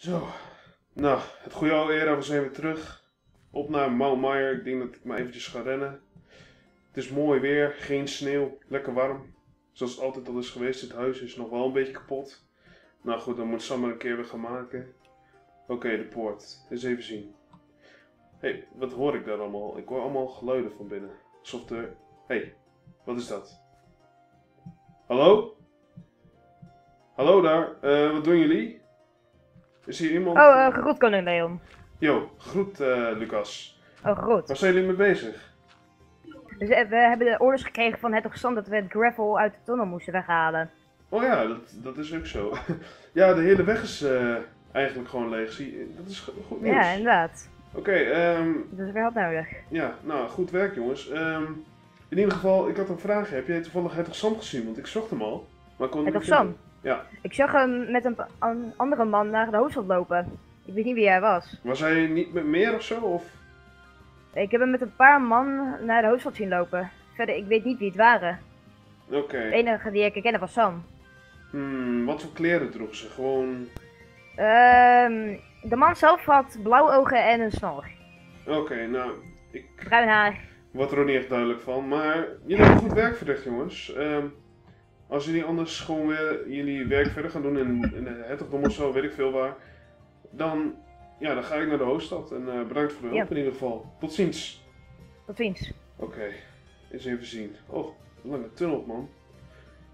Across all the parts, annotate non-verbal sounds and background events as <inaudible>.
Zo. Nou, het goede oude era, we zijn weer terug. Op naar Mount. Ik denk dat ik maar eventjes ga rennen. Het is mooi weer, geen sneeuw, lekker warm. Zoals het altijd al is geweest. Het huis is nog wel een beetje kapot. Nou goed, dan moet Sam er een keer weer gaan maken. Oké, de poort. Eens even zien. Hé, hey, wat hoor ik daar allemaal? Ik hoor allemaal geluiden van binnen. Alsof er... Hé, hey, wat is dat? Hallo? Hallo daar, Eh, wat doen jullie? Is hier iemand? Oh, uh, groet koning Leon. Yo, groet uh, Lucas. Oh, groet. Waar zijn jullie mee bezig? Dus, uh, we hebben de orders gekregen van het Gezant dat we het gravel uit de tunnel moesten weghalen. Oh ja, dat, dat is ook zo. <laughs> ja, de hele weg is eigenlijk gewoon leeg. Zie, dat is goed nieuws. Ja, inderdaad. Oké, okay, um, Dat is weer wat nodig. Ja, nou, goed werk jongens. Um, in ieder geval, ik had een vraag. Heb jij toevallig het Sam gezien? Want ik zocht hem al. Maar kon het Sam? Ja. Ik zag hem met een, een, andere man naar de hoofdstad lopen. Ik weet niet wie hij was. Was hij niet met meer of zo? Of? Ik heb hem met een paar man naar de hoofdstad zien lopen. Verder, ik weet niet wie het waren. Oké. Okay. De enige die ik herkende was Sam. Hmm, wat voor kleren droeg ze? Gewoon... Um, de man zelf had blauwe ogen en een snor. Oké, okay, nou... Ik... Bruin haar. Wordt er ook niet echt duidelijk van, maar jullie hebben goed werk verricht jongens. Um, als jullie anders gewoon weer jullie werk verder gaan doen in, in de hertogdom of zo, weet ik veel waar. Dan, ja, dan ga ik naar de hoofdstad. En uh, bedankt voor de hulp ja. in ieder geval. Tot ziens. Tot ziens. Oké, okay. eens even zien. Oh, lange tunnel man.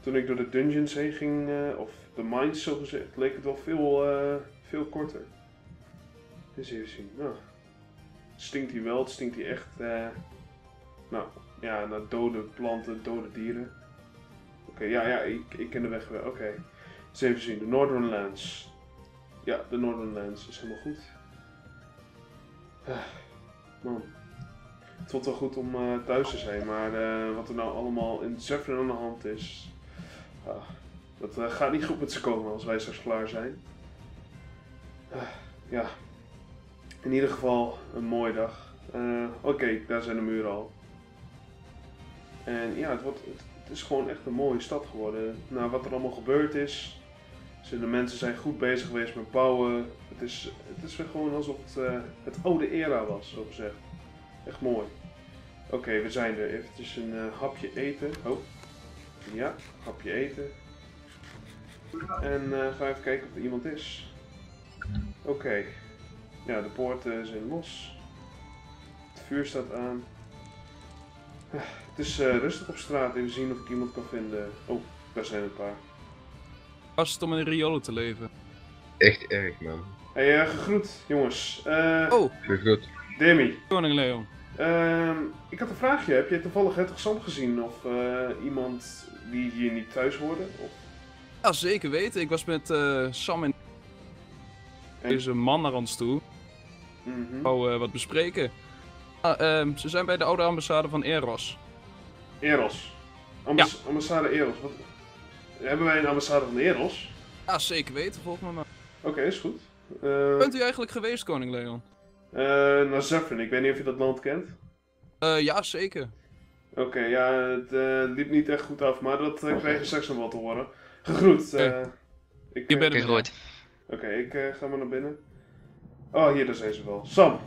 Toen ik door de dungeons heen ging, uh, of de mines zo gezegd, leek het wel veel, uh, veel korter. Eens even zien. Nou, stinkt hij wel, het stinkt hij echt. nou, ja, naar dode planten, dode dieren. Ja, ja, ik, ik ken de weg wel. Oké. Okay. Eens even zien. De Northern Lands. Ja, de Northern Lands is helemaal goed. Ah, man. Het voelt wel goed om uh, thuis te zijn, maar uh, wat er nou allemaal in Zephyr aan de hand is. Ah, dat uh, gaat niet goed met ze komen als wij straks klaar zijn. Ah, ja. In ieder geval een mooie dag. Oké, daar zijn de muren al. En ja, het wordt, het is gewoon echt een mooie stad geworden. Nou, wat er allemaal gebeurd is. De mensen zijn goed bezig geweest met bouwen. Het is, het is weer gewoon alsof het uh, het oude era was, zo gezegd. Echt mooi. Oké, we zijn er. Eventjes een uh, hapje eten. Oh. Ja, hapje eten. En uh, ga even kijken of er iemand is. Oké. Ja, de poorten zijn los. Het vuur staat aan. Het is uh, rustig op straat. Even zien of ik iemand kan vinden. Oh, daar zijn een paar. Vast om in een riolen te leven. Echt erg, man. Hey, uh, gegroet, jongens. Uh, oh. Gegroet. Demi. Koning Leon. Uh, ik had een vraagje. Heb je toevallig het Sam gezien? Of iemand die hier niet thuis hoorde? Of... Ja, zeker weten. Ik was met Sam en... en... deze man naar ons toe. Mm -hmm. Wou wat bespreken. Ah, ehm, ze zijn bij de oude ambassade van Eros. Eros? Ja. Ambassade Eros? Wat? Hebben wij een ambassade van Eros? Ja, zeker weten, volgens mij maar. Oké, okay, is goed. Uh... Bent u eigenlijk geweest, koning Leon? Uh, naar ik weet niet of je dat land kent. Uh, ja, zeker. Oké, okay, ja, het liep niet echt goed af, maar dat krijg je straks nog wel te horen. Gegroet. ik, je bent er gegroet. Oké, okay, ik ga maar naar binnen. Oh, hier, daar zijn ze wel. Sam.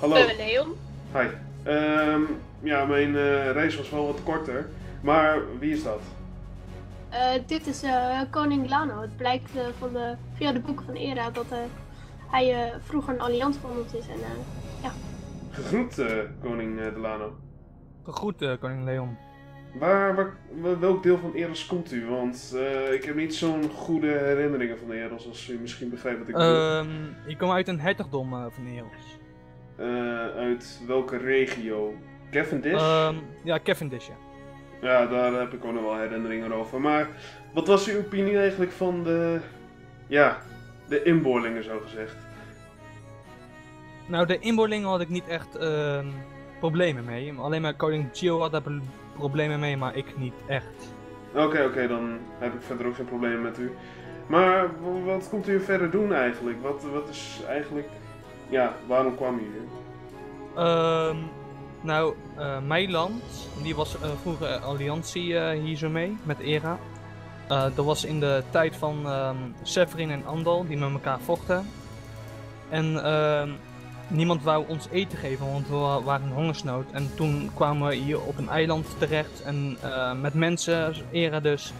Hallo. Leon. Hi. Um, ja, mijn uh, reis was wel wat korter. Maar wie is dat? Uh, dit is uh, koning Lano. Het blijkt van de, via de boeken van Era dat hij vroeger een alliant van ons is. En, ja. Gegroet, koning Delano. Gegroet, koning Leon. Waar, waar, welk deel van Eros komt u? Want ik heb niet zo'n goede herinneringen van Eros, als u misschien begrijpt wat ik bedoel. Um, ik kom uit een hertogdom van Eros. Uh, uit welke regio? Cavendish? Um, ja, Cavendish, ja. Ja, daar heb ik ook nog wel herinneringen over. Maar wat was uw opinie eigenlijk van de... Ja, de inboorlingen zo gezegd? Nou, de inboorlingen had ik niet echt uh, problemen mee. Alleen maar koning Gio had daar problemen mee, maar ik niet echt. Oké, okay, oké, okay, dan heb ik verder ook geen problemen met u. Maar wat komt u verder doen eigenlijk? Wat, wat is eigenlijk ja, waarom kwam je hier? Um, nou, uh, mijn land, die was uh, vroeger alliantie uh, hier zo mee, met ERA. Eh, dat was in de tijd van ehm Severin en Andal die met elkaar vochten. En ehm, niemand wou ons eten geven, want we wa- waren in hongersnood. En toen kwamen we hier op een eiland terecht en eh, met mensen, Era dus.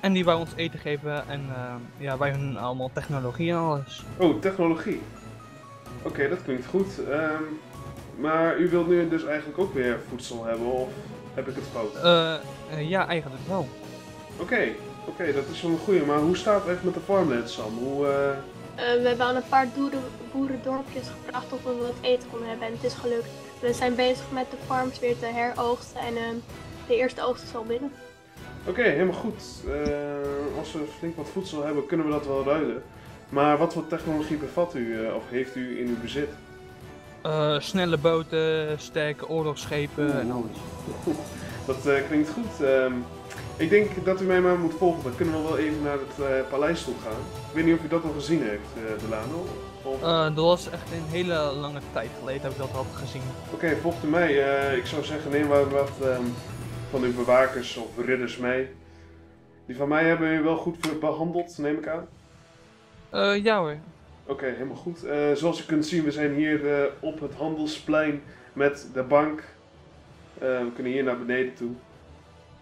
En die wou ons eten geven en eh, ja, wij hun allemaal technologie en alles. Oh, technologie. Oké, dat klinkt goed. Ehm, maar u wilt nu dus eigenlijk ook weer voedsel hebben, of heb ik het fout? Eh, eh, ja, eigenlijk wel. Oké, oké, dat is wel een goeie. Maar hoe staat het echt met de farmland, Sam? Hoe, eh, we hebben aan een paar boeren, boerendorpjes gevraagd of we wat eten konden hebben en het is gelukt. We zijn bezig met de farms weer te heroogsten en ehm, de eerste oogst is al binnen. Oké, helemaal goed. Eh, als we flink wat voedsel hebben, kunnen we dat wel ruilen. Maar wat voor technologie bevat u, eh, of heeft u in uw bezit? Eh, snelle boten, sterke oorlogsschepen en alles. <laughs> Dat eh, klinkt goed. Ehm, ik denk dat u mij maar moet volgen. Dan kunnen we wel even naar het eh, paleis toe gaan. Ik weet niet of u dat al gezien heeft, Delano. Of... Dat was echt een hele lange tijd geleden dat ik dat had gezien. Oké, volgt u mij. Ik zou zeggen, neem maar wat ehm, van uw bewakers of ridders mee. Die van mij hebben u wel goed behandeld, neem ik aan. Eh, ja hoor. Oké, helemaal goed. Eh, zoals u kunt zien, we zijn hier eh, op het handelsplein met de bank. We kunnen hier naar beneden toe.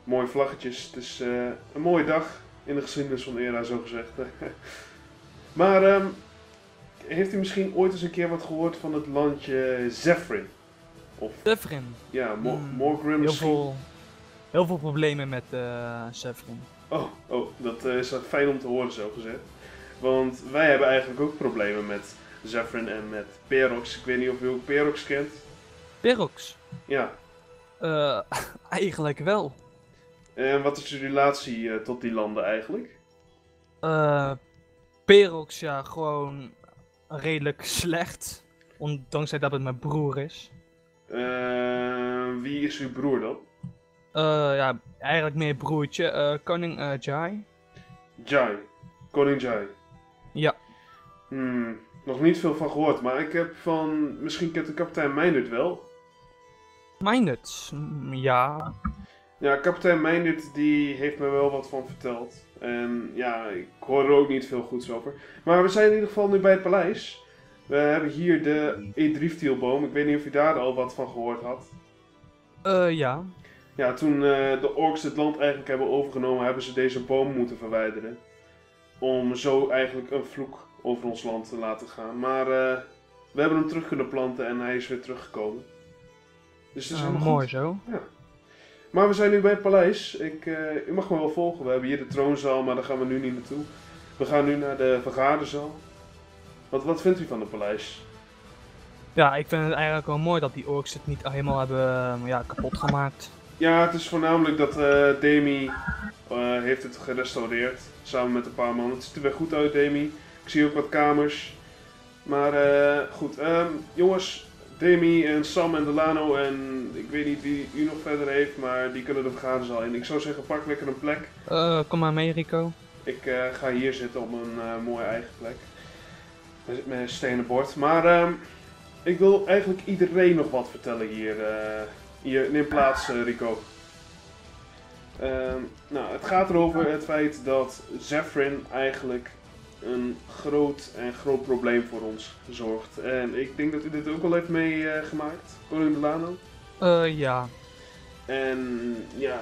Mooie vlaggetjes. Het is eh, een mooie dag in de geschiedenis van Era, zo gezegd. <laughs> maar ehm, heeft u misschien ooit eens een keer wat gehoord van het landje Zephyrin? Of ja, Mo Hmm, Morgrim Heel misschien? veel, heel veel problemen met eh Severin. Oh, oh, dat is fijn om te horen zo gezegd. Want wij hebben eigenlijk ook problemen met Zephyrin en met Perox. Ik weet niet of u ook Perox kent. Perox. Ja. Eh, <laughs> eigenlijk wel. En wat is uw relatie eh, tot die landen eigenlijk? Eh Perox, ja, gewoon redelijk slecht. Ondanks dat het mijn broer is. Wie is uw broer dan? Ja, eigenlijk meer broertje. koning Jai. Jai. Koning Jai. Ja. Hmm, nog niet veel van gehoord, maar ik heb van... Misschien kent de kapitein Meindert wel. Minded. Mm, Ja. Ja, kapitein Meindert die heeft me wel wat van verteld. En ja, ik hoor er ook niet veel goeds over. Maar we zijn in ieder geval nu bij het paleis. We hebben hier de Edriftielboom. Ik weet niet of u daar al wat van gehoord had. Eh, ja. Ja, toen eh, de orks het land eigenlijk hebben overgenomen, hebben ze deze boom moeten verwijderen. Om zo eigenlijk een vloek over ons land te laten gaan. Maar eh, we hebben hem terug kunnen planten en hij is weer teruggekomen. Dus het is Eh, helemaal mooi goed. zo. Maar we zijn nu bij het paleis. Ik, eh, u mag me wel volgen. We hebben hier de troonzaal, maar daar gaan we nu niet naartoe. We gaan nu naar de vergaderzaal. Wat, wat vindt u van het paleis? Ja, ik vind het eigenlijk wel mooi dat die orks het niet helemaal hebben ja, kapot gemaakt. Ja, het is voornamelijk dat eh, Demi eh, heeft het gerestaureerd. Samen met een paar man. Het ziet er weer goed uit, Demi. Ik zie ook wat kamers. Maar eh, goed, ehm, jongens. Demi en Sam en Delano en ik weet niet wie u nog verder heeft, maar die kunnen de vergaderzaal in. Ik zou zeggen, pak lekker een plek. Kom maar mee, Rico. Ik ga hier zitten op een mooie eigen plek. Met, met een stenen bord. Maar ehm, ik wil eigenlijk iedereen nog wat vertellen hier. Eh hier neem plaats, eh, Rico. Ehm, nou, het gaat erover het feit dat Zephyrin eigenlijk een groot en groot probleem voor ons zorgt. En ik denk dat u dit ook al heeft meegemaakt, Koning Delano. Eh, ja. En ja,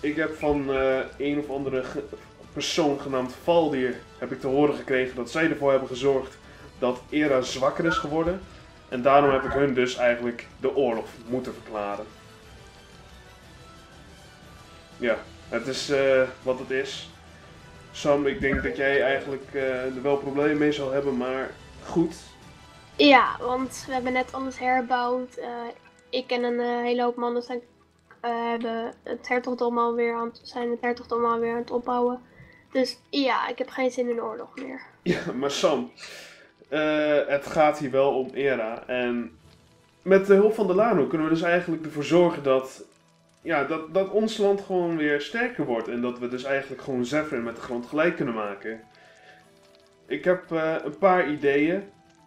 ik heb van eh, een of andere ge- persoon genaamd Valdir heb ik te horen gekregen dat zij ervoor hebben gezorgd dat Era zwakker is geworden. En daarom heb ik hun dus eigenlijk de oorlog moeten verklaren. Ja, het is eh, wat het is. Sam, ik denk dat jij eigenlijk eh, er wel problemen mee zal hebben, maar goed. Ja, want we hebben net alles herbouwd. Eh, ik en een hele hoop mannen zijn, hebben het hertogdom alweer aan, zijn het hertogdom alweer aan het opbouwen. Dus ja, ik heb geen zin in oorlog meer. Ja, maar Sam, eh, het gaat hier wel om Era. En met de hulp van Delano kunnen we dus eigenlijk ervoor zorgen dat, ja, dat, dat ons land gewoon weer sterker wordt. En dat we dus eigenlijk gewoon Zephyrin met de grond gelijk kunnen maken. Ik heb eh, een paar ideeën,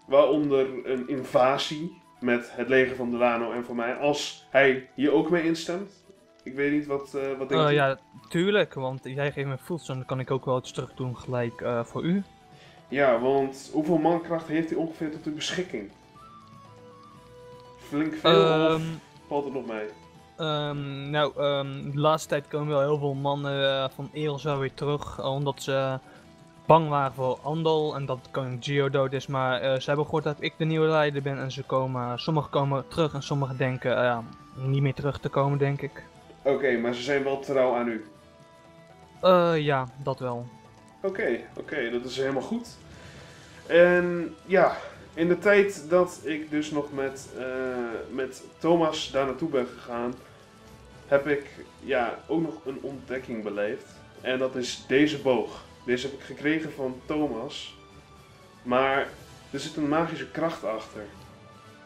waaronder een invasie met het leger van Delano en van mij, als hij hier ook mee instemt. Ik weet niet wat, eh wat denk je? ja, tuurlijk, want jij geeft me voedsel dan kan ik ook wel iets terug doen gelijk voor u. Ja, want hoeveel mankracht heeft hij ongeveer tot uw beschikking? Flink veel of Ehm, valt het nog mee? Ehm, nou, ehm, de laatste tijd komen wel heel veel mannen eh, van Eros wel weer terug, eh, omdat ze bang waren voor Andal en dat koning Geo dood is. Maar eh, ze hebben gehoord dat ik de nieuwe leider ben en ze komen, sommigen komen terug en sommigen denken niet meer terug te komen, denk ik. Oké, maar ze zijn wel trouw aan u. Eh, ja, dat wel. Oké, oké, dat is helemaal goed. En ja, in de tijd dat ik dus nog met, eh, met Thomas daar naartoe ben gegaan, heb ik ja, ook nog een ontdekking beleefd. En dat is deze boog. Deze heb ik gekregen van Thomas. Maar er zit een magische kracht achter.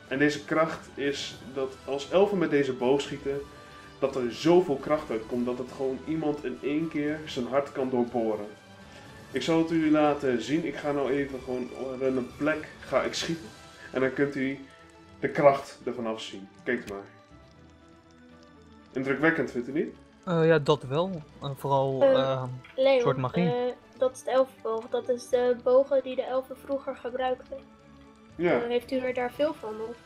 En deze kracht is dat als elfen met deze boog schieten, dat er zoveel kracht uitkomt dat het gewoon iemand in één keer zijn hart kan doorboren. Ik zal het u laten zien. Ik ga nou even gewoon op een plek ga ik schieten. En dan kunt u de kracht ervan afzien. Kijk maar. Indrukwekkend, vindt u niet? Eh, ja, dat wel. En vooral, Leon, soort magie. dat is de elfenboog. Dat is de bogen die de elfen vroeger gebruikten. Ja. Heeft u er daar veel van? Of?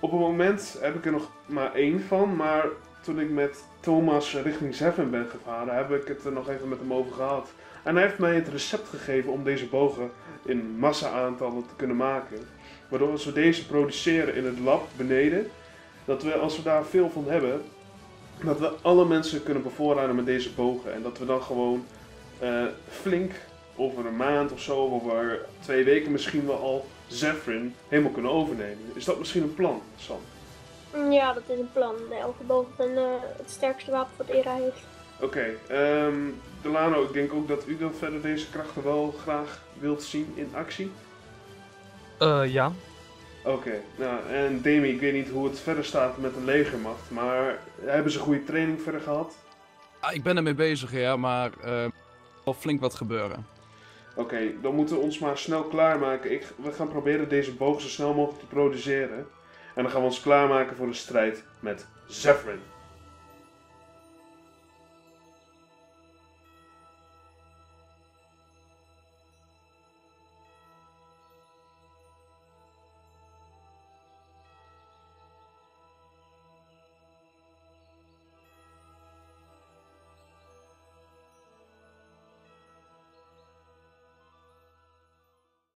Op het moment heb ik er nog maar één van. Maar toen ik met Thomas richting Seven ben gevaren, heb ik het er nog even met hem over gehad. En hij heeft mij het recept gegeven om deze bogen in massa-aantallen te kunnen maken. Waardoor als we deze produceren in het lab beneden, dat we als we daar veel van hebben, dat we alle mensen kunnen bevoorraden met deze bogen. En dat we dan gewoon eh, flink over een maand of zo, over twee weken misschien wel al Zephyrin helemaal kunnen overnemen. Is dat misschien een plan, Sam? Ja, dat is een plan. De elfenboog is eh, het sterkste wapen wat Era heeft. Oké, ehm Delano, ik denk ook dat u dan verder deze krachten wel graag wilt zien in actie. eh, ja. Oké, nou en Demi, ik weet niet hoe het verder staat met de legermacht, maar hebben ze goede training verder gehad? Ah, ik ben ermee bezig, ja, maar eh wel flink wat gebeuren. Oké, dan moeten we ons maar snel klaarmaken. Ik, we gaan proberen deze boog zo snel mogelijk te produceren. En dan gaan we ons klaarmaken voor de strijd met Zephyrin.